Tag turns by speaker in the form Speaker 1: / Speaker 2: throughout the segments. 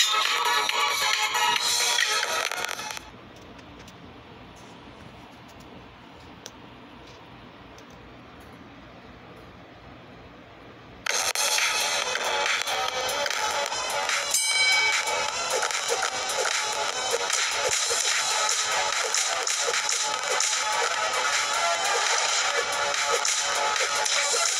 Speaker 1: Let's go.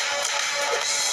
Speaker 1: Yes.